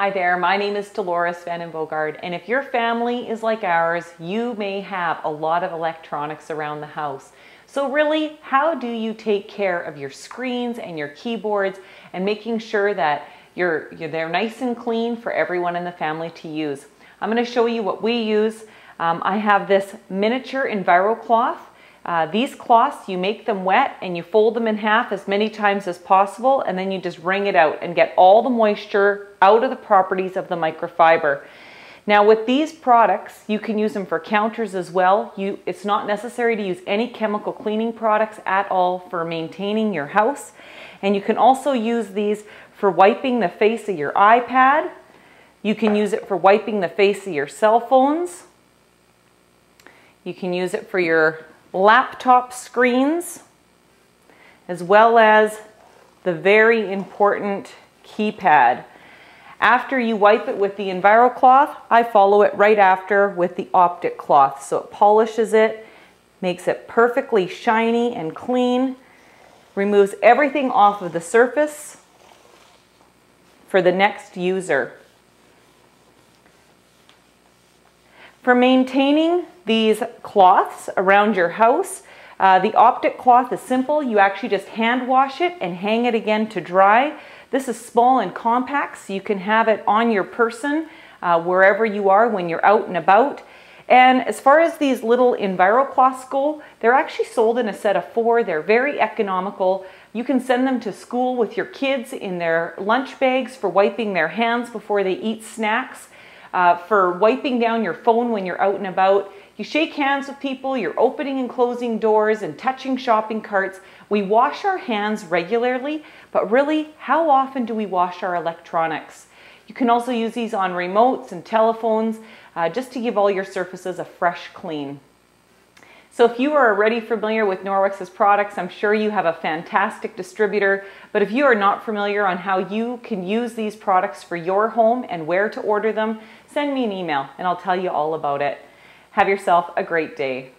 Hi there, my name is Delores Van Bogard, and if your family is like ours, you may have a lot of electronics around the house. So really, how do you take care of your screens and your keyboards and making sure that you're, you're, they're nice and clean for everyone in the family to use? I'm gonna show you what we use. Um, I have this miniature EnviroCloth. Uh, these cloths, you make them wet and you fold them in half as many times as possible and then you just wring it out and get all the moisture out of the properties of the microfiber. Now with these products, you can use them for counters as well. You, it's not necessary to use any chemical cleaning products at all for maintaining your house. And you can also use these for wiping the face of your iPad. You can use it for wiping the face of your cell phones. You can use it for your laptop screens, as well as the very important keypad. After you wipe it with the EnviroCloth, I follow it right after with the Optic cloth. So it polishes it, makes it perfectly shiny and clean, removes everything off of the surface for the next user. For maintaining these cloths around your house, uh, the optic cloth is simple. You actually just hand wash it and hang it again to dry. This is small and compact, so you can have it on your person uh, wherever you are when you're out and about. And as far as these little EnviroCloths go, they're actually sold in a set of four. They're very economical. You can send them to school with your kids in their lunch bags for wiping their hands before they eat snacks, uh, for wiping down your phone when you're out and about. You shake hands with people, you're opening and closing doors and touching shopping carts. We wash our hands regularly, but really, how often do we wash our electronics? You can also use these on remotes and telephones uh, just to give all your surfaces a fresh clean. So if you are already familiar with Norwex's products, I'm sure you have a fantastic distributor. But if you are not familiar on how you can use these products for your home and where to order them, send me an email and I'll tell you all about it. Have yourself a great day.